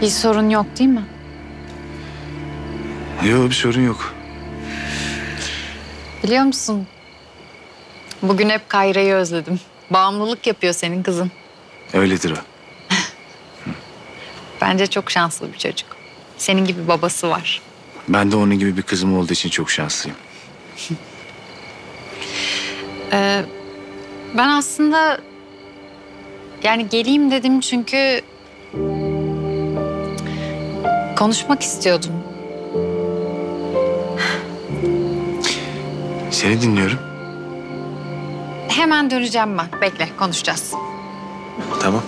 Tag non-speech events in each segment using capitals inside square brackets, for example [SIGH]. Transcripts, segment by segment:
Bir sorun yok değil mi? Yok bir sorun yok. Biliyor musun? Bugün hep Kayra'yı özledim. Bağımlılık yapıyor senin kızın. Öyledir o. [LAUGHS] Bence çok şanslı bir çocuk. Senin gibi babası var. Ben de onun gibi bir kızım olduğu için çok şanslıyım. [LAUGHS] Ee, ben aslında yani geleyim dedim çünkü konuşmak istiyordum. Seni dinliyorum. Hemen döneceğim ben. Bekle konuşacağız. Tamam.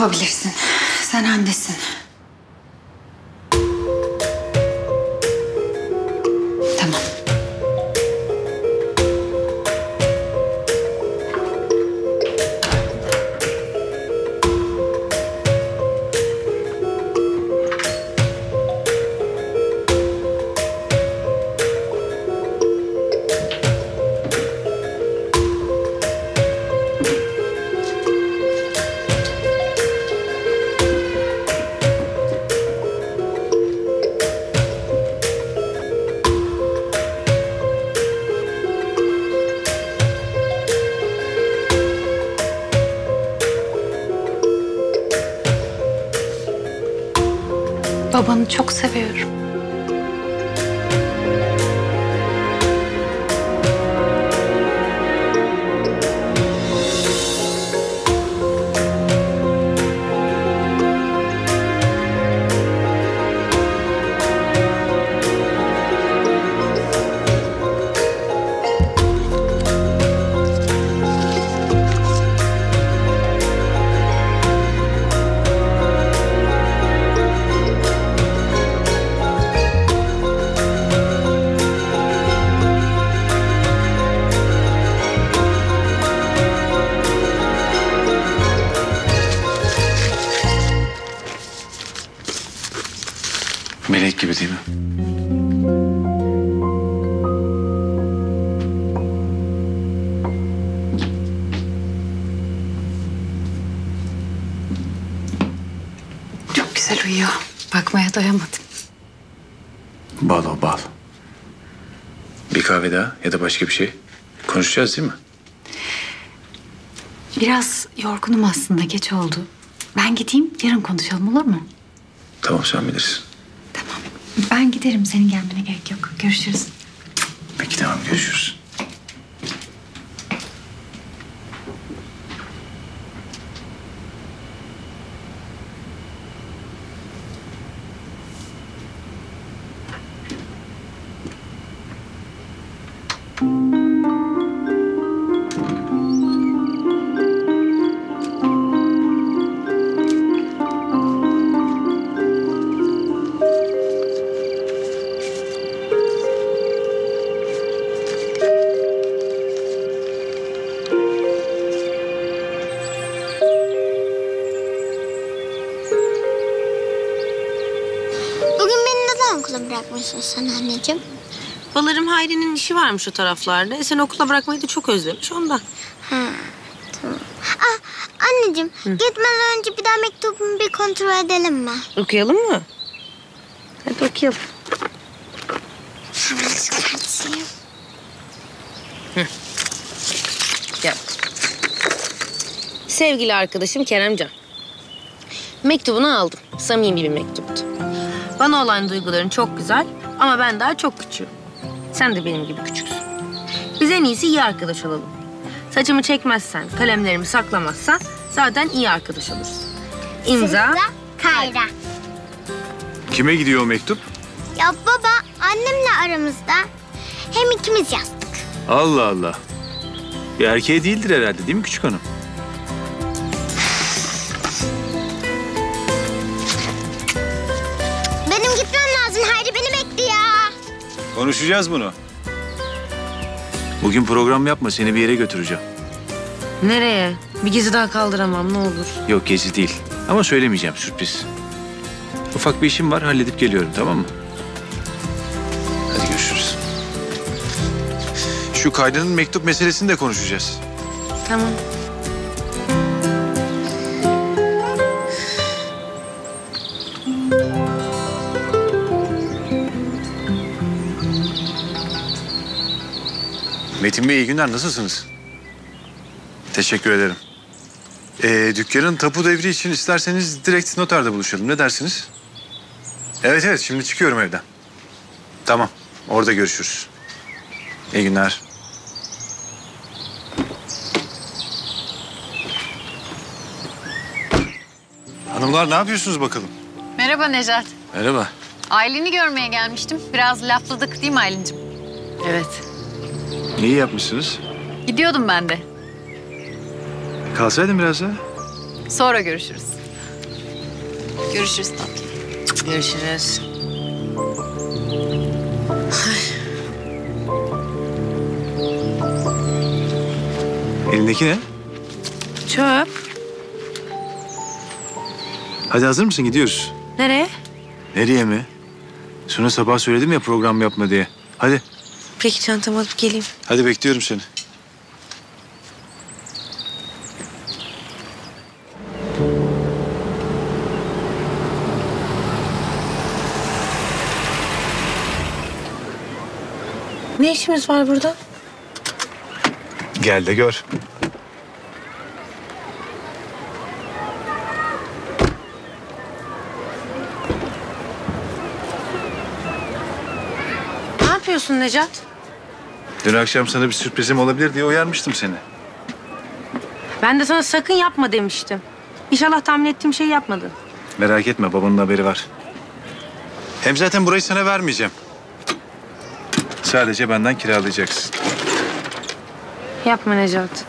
Yapabilirsin. Sen annesin. Seviyorum. Bakmaya doyamadım. Bal o bal. Bir kahve daha ya da başka bir şey. Konuşacağız değil mi? Biraz yorgunum aslında. Geç oldu. Ben gideyim. Yarın konuşalım olur mu? Tamam sen bilirsin. Tamam. Ben giderim. Senin gelmene gerek yok. Görüşürüz. Peki tamam görüşürüz. Bırakmışsın sen anneciğim? Balarım Hayri'nin işi varmış o taraflarda. E sen okula bırakmayı da çok özlemiş ondan. Ha, tamam. Ah, anneciğim gitmeden önce bir daha mektubumu bir kontrol edelim mi? Okuyalım mı? Hadi okuyalım. Hemen çıkartayım. Gel. Sevgili arkadaşım Keremcan. Mektubunu aldım. Samimi bir mektuptu. Bana olan duyguların çok güzel ama ben daha çok küçüğüm. Sen de benim gibi küçüksün. Biz en iyisi iyi arkadaş olalım. Saçımı çekmezsen, kalemlerimi saklamazsan zaten iyi arkadaş oluruz. İmza. Kayra. Kime gidiyor o mektup? Ya baba annemle aramızda hem ikimiz yazdık. Allah Allah. Bir erkeğe değildir herhalde değil mi küçük hanım? Konuşacağız bunu. Bugün program yapma seni bir yere götüreceğim. Nereye? Bir gezi daha kaldıramam ne olur. Yok gezi değil ama söylemeyeceğim sürpriz. Ufak bir işim var halledip geliyorum tamam mı? Hadi görüşürüz. Şu Kayra'nın mektup meselesini de konuşacağız. Tamam. Metin Bey iyi günler nasılsınız? Teşekkür ederim. Ee, dükkanın tapu devri için isterseniz direkt noterde buluşalım. Ne dersiniz? Evet evet şimdi çıkıyorum evden. Tamam orada görüşürüz. İyi günler. Hanımlar ne yapıyorsunuz bakalım? Merhaba Necat. Merhaba. Aylin'i görmeye gelmiştim. Biraz lafladık değil mi Aylin'cim? Evet. İyi yapmışsınız. Gidiyordum ben de. Kalsaydın biraz daha. Sonra görüşürüz. Görüşürüz tatlım. Görüşürüz. Elindeki ne? Çöp. Hadi hazır mısın gidiyoruz. Nereye? Nereye mi? Sonra sabah söyledim ya program yapma diye. Hadi. Peki çantamı alıp geleyim. Hadi bekliyorum seni. Ne işimiz var burada? Gel de gör. Ne yapıyorsun Necat? Dün akşam sana bir sürprizim olabilir diye uyarmıştım seni. Ben de sana sakın yapma demiştim. İnşallah tahmin ettiğim şeyi yapmadın. Merak etme babanın haberi var. Hem zaten burayı sana vermeyeceğim. Sadece benden kiralayacaksın. Yapma Necat.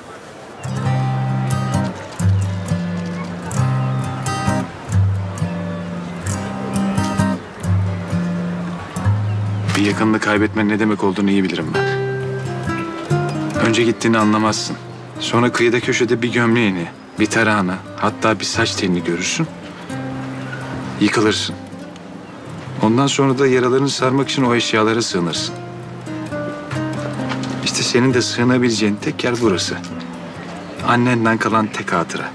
Bir yakınını kaybetmenin ne demek olduğunu iyi bilirim ben. Önce gittiğini anlamazsın. Sonra kıyıda köşede bir gömleğini, bir tarağını, hatta bir saç telini görürsün. Yıkılırsın. Ondan sonra da yaralarını sarmak için o eşyalara sığınırsın. İşte senin de sığınabileceğin tek yer burası. Annenden kalan tek hatıra.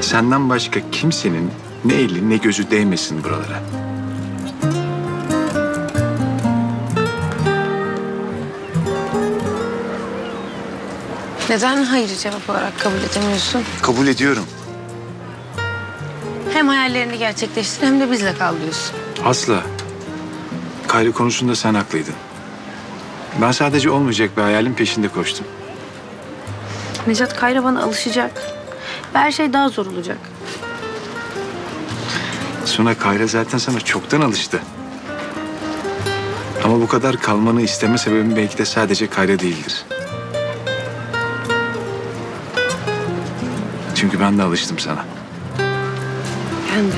Senden başka kimsenin ne eli ne gözü değmesin buralara. Neden hayır cevap olarak kabul edemiyorsun? Kabul ediyorum. Hem hayallerini gerçekleştir hem de bizle kal diyorsun. Asla. Kayra konusunda sen haklıydın. Ben sadece olmayacak bir hayalin peşinde koştum. Necat Kayra bana alışacak. Ve her şey daha zor olacak. Sonra Kayra zaten sana çoktan alıştı. Ama bu kadar kalmanı isteme sebebim belki de sadece Kayra değildir. Çünkü ben de alıştım sana. Ben de.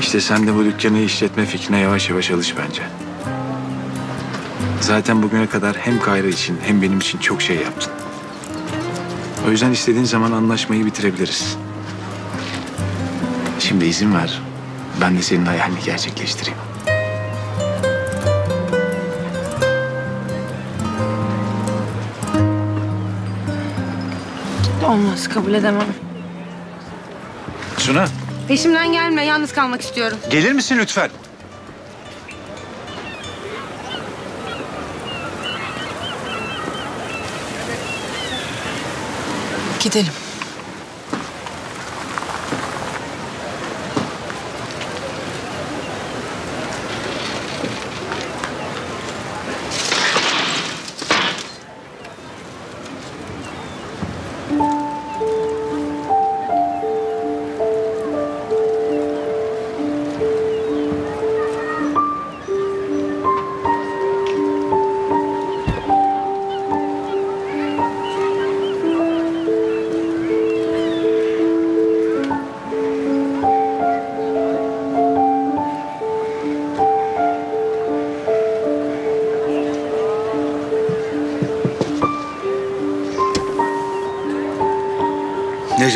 İşte sen de bu dükkanı işletme fikrine yavaş yavaş alış bence. Zaten bugüne kadar hem Kayra için hem benim için çok şey yaptın. O yüzden istediğin zaman anlaşmayı bitirebiliriz. Şimdi izin ver. Ben de senin hayalini gerçekleştireyim. Olmaz kabul edemem. Suna, Peşimden gelme yalnız kalmak istiyorum. gelir misin lütfen? Gidelim.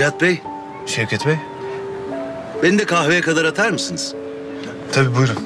Necat Bey, Şevket Bey. beni de kahveye kadar atar mısınız? Tabii buyurun.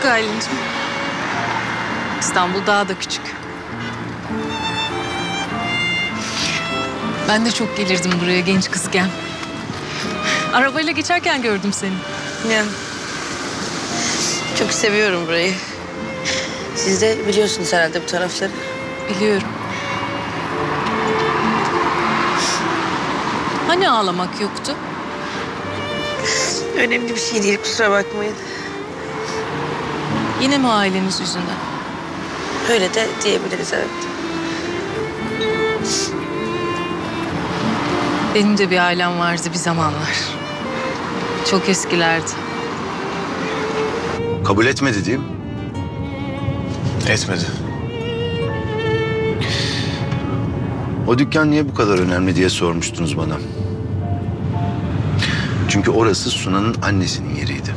Küçük Aylin'cim. İstanbul daha da küçük. Ben de çok gelirdim buraya genç kızken. Arabayla geçerken gördüm seni. Ya. Çok seviyorum burayı. Siz de biliyorsunuz herhalde bu tarafları. Biliyorum. Hani ağlamak yoktu? Önemli bir şey değil kusura bakmayın. Yine mi aileniz yüzünden? Öyle de diyebiliriz evet. Benim de bir ailem vardı bir zamanlar. Çok eskilerdi. Kabul etmedi değil mi? Etmedi. O dükkan niye bu kadar önemli diye sormuştunuz bana. Çünkü orası Sunan'ın annesinin yeriydi.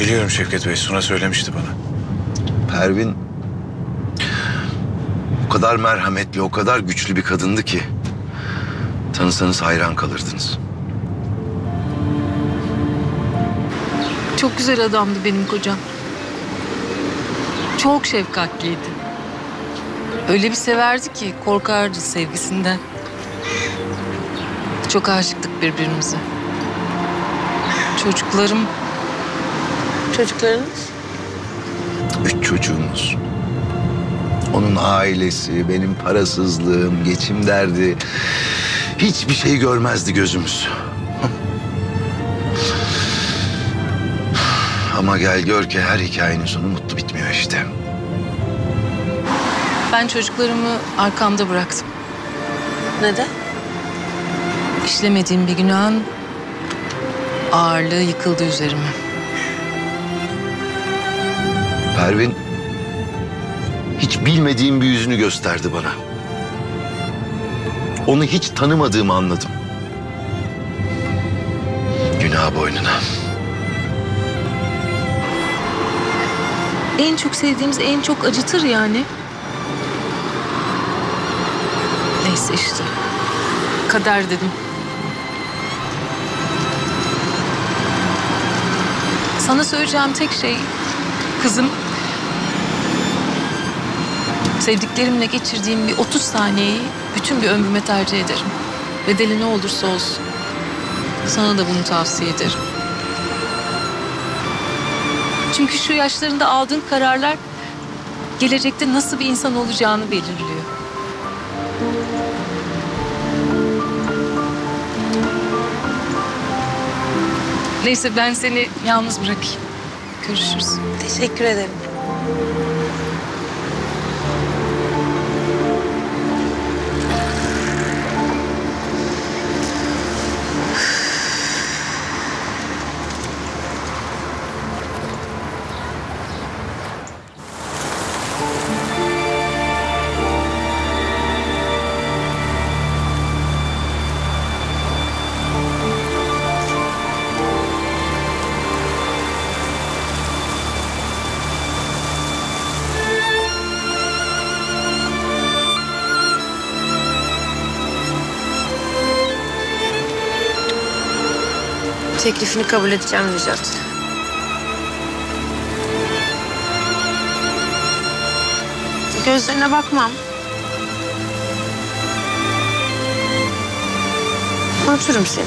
Biliyorum Şevket Bey. Suna söylemişti bana. Pervin o kadar merhametli, o kadar güçlü bir kadındı ki tanısanız hayran kalırdınız. Çok güzel adamdı benim kocam. Çok şefkatliydi. Öyle bir severdi ki korkardı sevgisinden. Çok aşıktık birbirimize. Çocuklarım Çocuklarınız? Üç çocuğumuz. Onun ailesi, benim parasızlığım, geçim derdi. Hiçbir şey görmezdi gözümüz. Ama gel gör ki her hikayenin sonu mutlu bitmiyor işte. ben çocuklarımı arkamda bıraktım. Neden? İşlemediğim bir günahın ağırlığı yıkıldı üzerime. Pervin hiç bilmediğim bir yüzünü gösterdi bana. Onu hiç tanımadığımı anladım. Günah boynuna. En çok sevdiğimiz en çok acıtır yani. Neyse işte. Kader dedim. Sana söyleyeceğim tek şey kızım. Sevdiklerimle geçirdiğim bir 30 saniyeyi bütün bir ömrüme tercih ederim. Bedeli ne olursa olsun. Sana da bunu tavsiye ederim. Çünkü şu yaşlarında aldığın kararlar gelecekte nasıl bir insan olacağını belirliyor. Neyse ben seni yalnız bırakayım. Görüşürüz. Teşekkür ederim. Teklifini kabul edeceğim Müjdat. Gözlerine bakmam. Unuturum seni.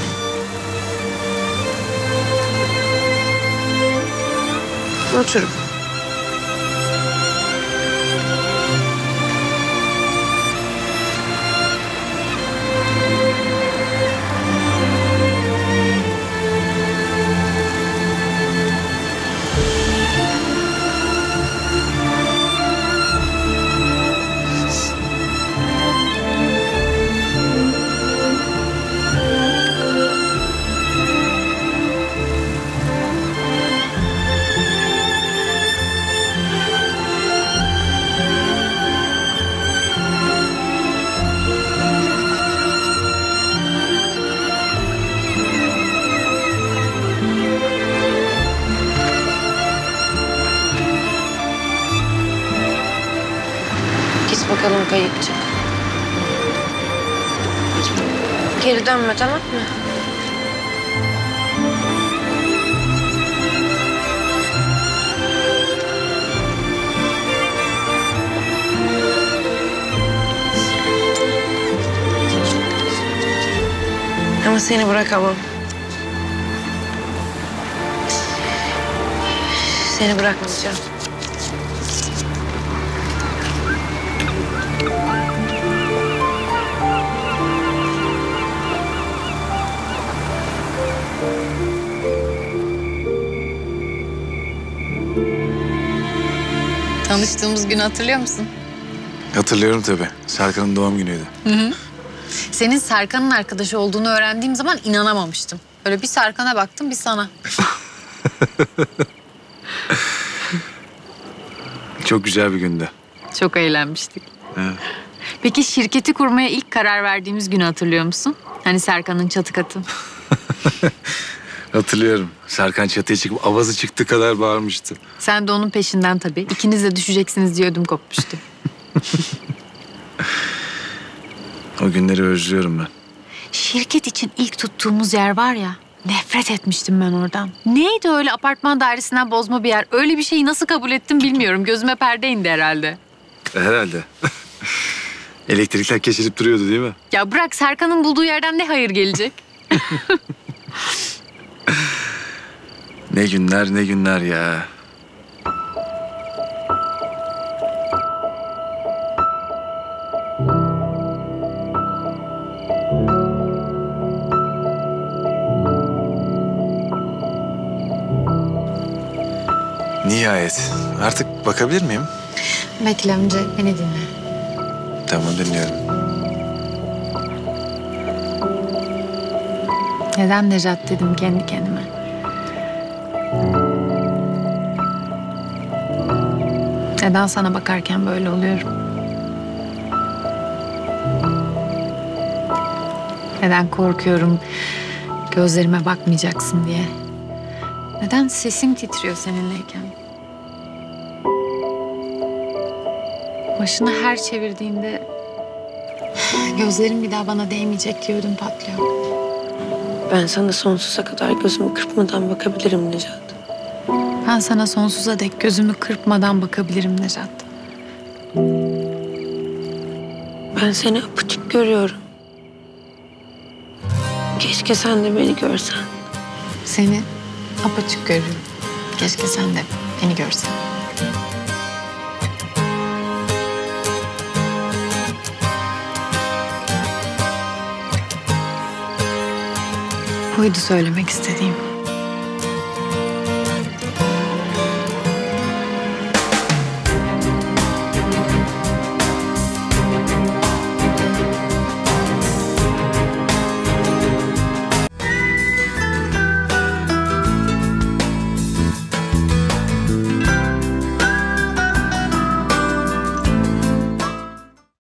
Unuturum. Kayıkçı. Geri dönme tamam mı? Ama seni bırakamam. Seni bırakmayacağım. Tanıştığımız günü hatırlıyor musun? Hatırlıyorum tabii. Serkan'ın doğum günüydü. Senin Serkan'ın arkadaşı olduğunu öğrendiğim zaman inanamamıştım. Böyle bir Serkan'a baktım bir sana. [LAUGHS] Çok güzel bir gündü. Çok eğlenmiştik. Evet. Peki şirketi kurmaya ilk karar verdiğimiz günü hatırlıyor musun? Hani Serkan'ın çatı katı. [LAUGHS] Hatırlıyorum. Serkan çatıya çıkıp avazı çıktı kadar bağırmıştı. Sen de onun peşinden tabii. İkiniz de düşeceksiniz diye ödüm kopmuştu. [LAUGHS] [LAUGHS] O günleri özlüyorum ben. Şirket için ilk tuttuğumuz yer var ya. Nefret etmiştim ben oradan. Neydi öyle apartman dairesinden bozma bir yer? Öyle bir şeyi nasıl kabul ettim bilmiyorum. Gözüme perde indi herhalde. Herhalde. [LAUGHS] Elektrikler kesilip duruyordu değil mi? Ya bırak Serkan'ın bulduğu yerden ne hayır gelecek? Ne günler ne günler ya. Nihayet. Artık bakabilir miyim? Bekle önce beni dinle. Tamam dinliyorum. Neden Nejat dedim kendi kendime. Neden sana bakarken böyle oluyorum? Neden korkuyorum gözlerime bakmayacaksın diye? Neden sesim titriyor seninleyken? Başını her çevirdiğinde [SIGHS] gözlerim bir daha bana değmeyecek diye ödüm patlıyor. Ben sana sonsuza kadar gözümü kırpmadan bakabilirim Necat. Ben sana sonsuza dek gözümü kırpmadan bakabilirim Nejat. Ben seni apaçık görüyorum. Keşke sen de beni görsen. Seni apaçık görüyorum. Keşke sen de beni görsen. Buydu söylemek istediğim.